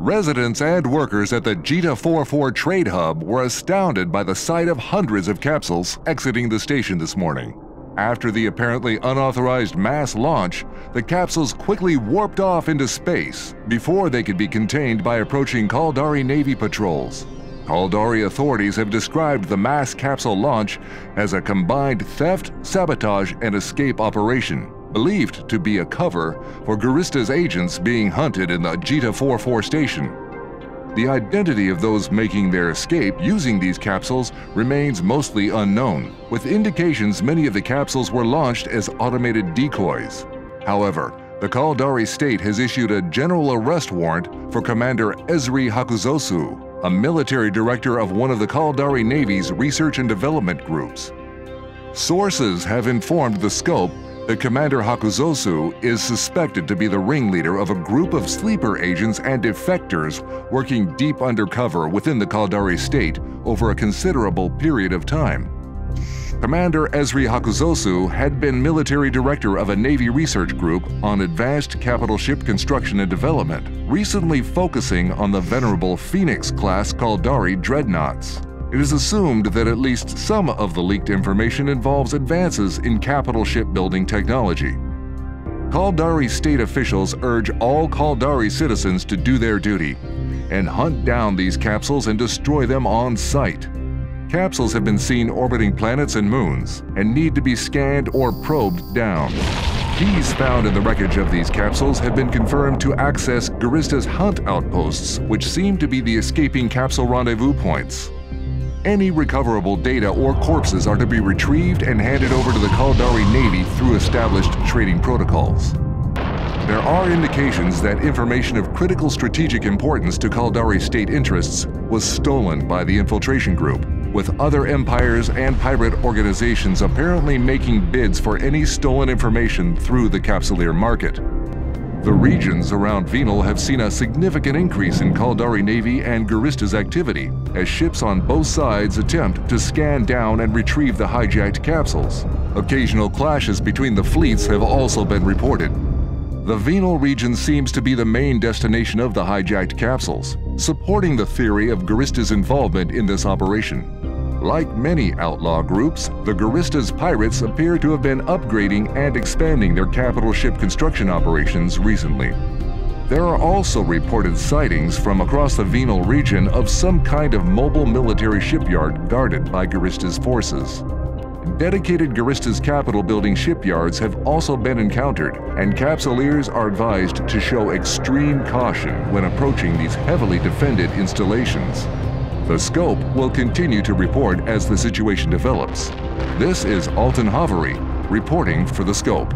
Residents and workers at the Jita 4-4 Trade Hub were astounded by the sight of hundreds of capsules exiting the station this morning. After the apparently unauthorized mass launch, the capsules quickly warped off into space before they could be contained by approaching Caldari Navy patrols. Caldari authorities have described the mass capsule launch as a combined theft, sabotage, and escape operation believed to be a cover for Guristas agents being hunted in the Jita 4-4 station. The identity of those making their escape using these capsules remains mostly unknown, with indications many of the capsules were launched as automated decoys. However, the Caldari state has issued a general arrest warrant for Commander Esri Hakuzosu, a military director of one of the Caldari Navy's research and development groups. Sources have informed the scope the Commander Hakuzosu is suspected to be the ringleader of a group of sleeper agents and defectors working deep undercover within the Caldari state over a considerable period of time. Commander Esri Hakuzosu had been military director of a Navy research group on advanced capital ship construction and development, recently focusing on the venerable Phoenix-class Caldari dreadnoughts. It is assumed that at least some of the leaked information involves advances in capital shipbuilding technology. Caldari state officials urge all Caldari citizens to do their duty and hunt down these capsules and destroy them on site. Capsules have been seen orbiting planets and moons and need to be scanned or probed down. Keys found in the wreckage of these capsules have been confirmed to access Guristas hunt outposts, which seem to be the escaping capsule rendezvous points. Any recoverable data or corpses are to be retrieved and handed over to the Caldari Navy through established trading protocols. There are indications that information of critical strategic importance to Caldari state interests was stolen by the infiltration group, with other empires and pirate organizations apparently making bids for any stolen information through the Capsuleer market. The regions around Venal have seen a significant increase in Caldari Navy and Guristas activity as ships on both sides attempt to scan down and retrieve the hijacked capsules. Occasional clashes between the fleets have also been reported. The Venal region seems to be the main destination of the hijacked capsules, supporting the theory of Guristas involvement in this operation. Like many outlaw groups, the Guristas pirates appear to have been upgrading and expanding their capital ship construction operations recently. There are also reported sightings from across the Venal region of some kind of mobile military shipyard guarded by Guristas forces. Dedicated Guristas capital building shipyards have also been encountered, and capsuleers are advised to show extreme caution when approaching these heavily defended installations. The scope will continue to report as the situation develops. This is Alton Haveri reporting for the scope.